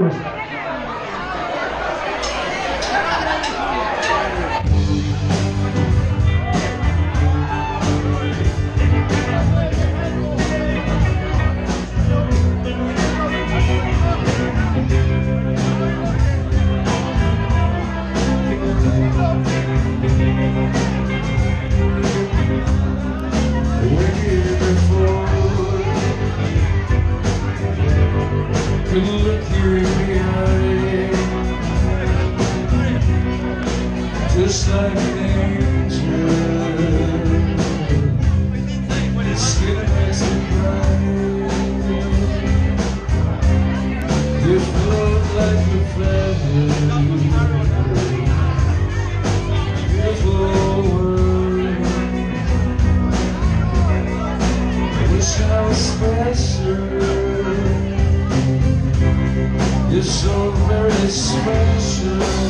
Could you're so very special.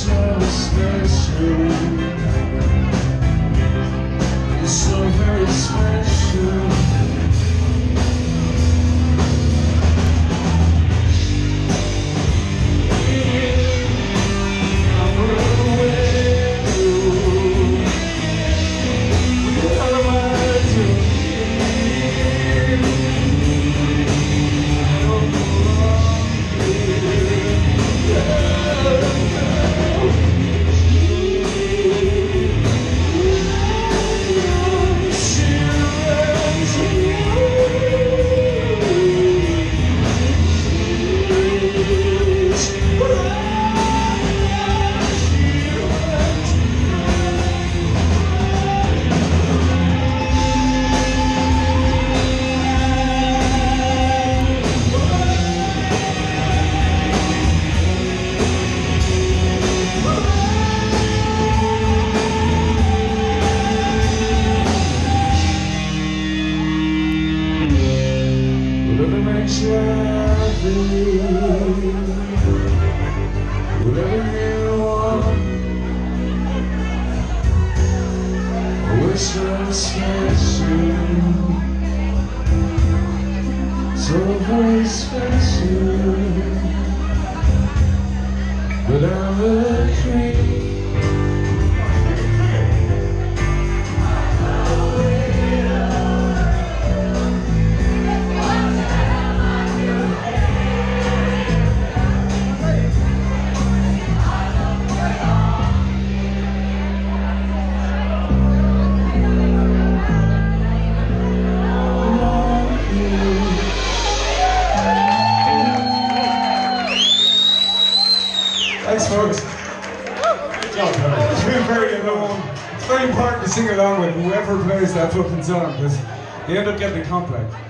So special. It's so very special makes you happy, whatever you want. I was special, so very special, but I'm very important to sing along with whoever plays that fucking song because they end up getting a complex.